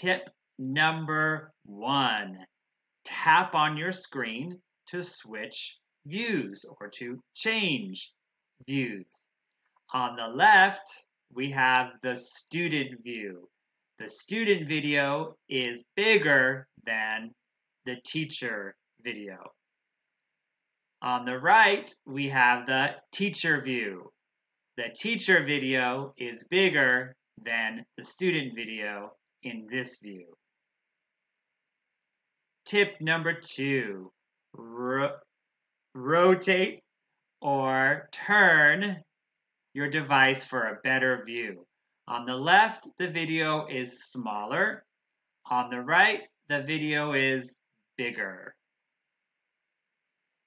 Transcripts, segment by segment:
Tip number one, tap on your screen to switch views or to change views. On the left, we have the student view. The student video is bigger than the teacher video. On the right, we have the teacher view. The teacher video is bigger than the student video in this view. Tip number two, ro rotate or turn your device for a better view. On the left, the video is smaller. On the right, the video is bigger.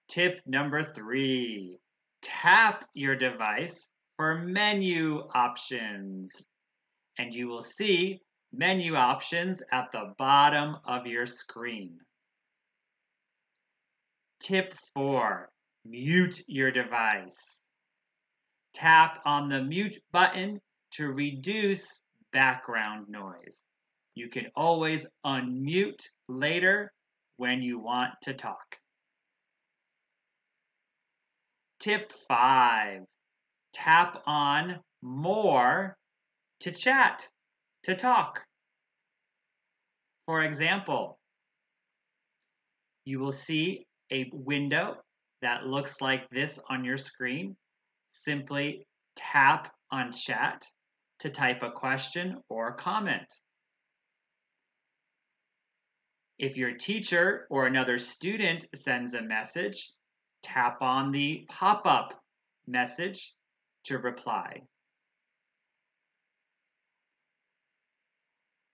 Tip number three, tap your device for menu options. And you will see menu options at the bottom of your screen. Tip four, mute your device. Tap on the mute button to reduce background noise. You can always unmute later when you want to talk. Tip 5. Tap on More to chat, to talk. For example, you will see a window that looks like this on your screen simply tap on chat to type a question or comment. If your teacher or another student sends a message, tap on the pop-up message to reply.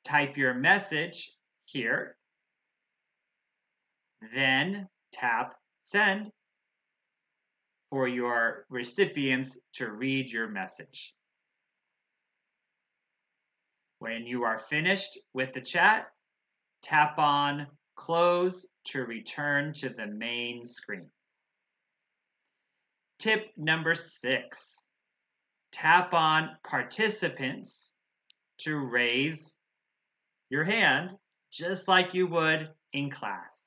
Type your message here, then tap send for your recipients to read your message. When you are finished with the chat, tap on Close to return to the main screen. Tip number six, tap on Participants to raise your hand just like you would in class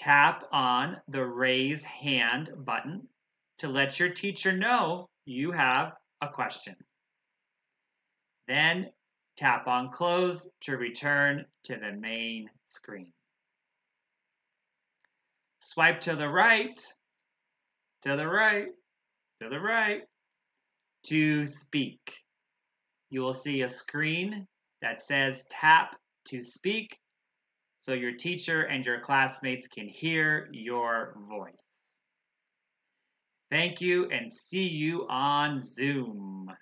tap on the raise hand button to let your teacher know you have a question. Then tap on close to return to the main screen. Swipe to the right, to the right, to the right, to speak. You will see a screen that says tap to speak so your teacher and your classmates can hear your voice. Thank you and see you on Zoom.